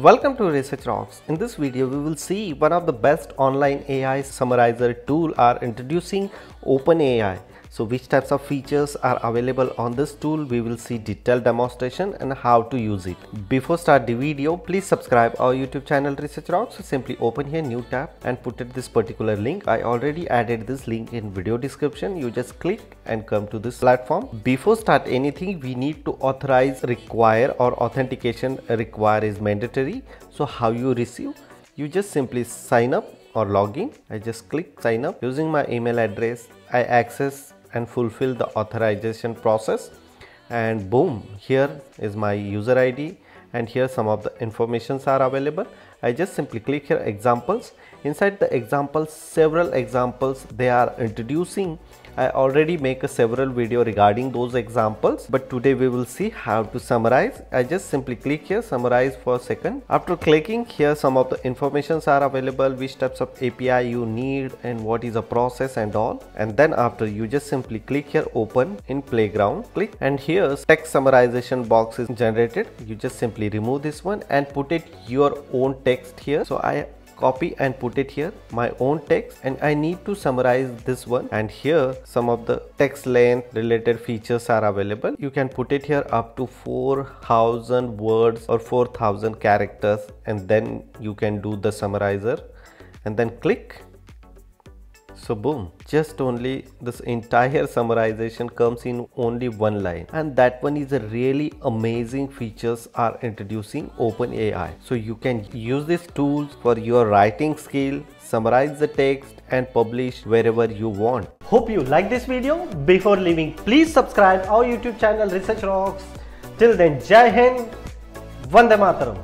Welcome to Research Rocks. In this video, we will see one of the best online AI summarizer tool are introducing OpenAI. So which types of features are available on this tool, we will see detailed demonstration and how to use it. Before start the video, please subscribe our YouTube channel Research Rocks. Simply open here new tab and put it this particular link. I already added this link in video description. You just click and come to this platform. Before start anything, we need to authorize require or authentication require is mandatory. So how you receive? You just simply sign up or log in. I just click sign up using my email address. I access and fulfill the authorization process. And boom here is my user id and here some of the informations are available. I just simply click here examples. Inside the examples several examples they are introducing I already make a several video regarding those examples but today we will see how to summarize. I just simply click here summarize for a second. After clicking here some of the informations are available which types of API you need and what is a process and all and then after you just simply click here open in playground click and here text summarization box is generated you just simply remove this one and put it your own text here so I copy and put it here my own text and I need to summarize this one. And here some of the text length related features are available. You can put it here up to 4000 words or 4000 characters and then you can do the summarizer. And then click so boom, just only this entire summarization comes in only one line and that one is a really amazing features are introducing OpenAI. So you can use these tools for your writing skill, summarize the text and publish wherever you want. Hope you like this video. Before leaving, please subscribe our YouTube channel Research Rocks. Till then, Jai Hind, Vande Mataram.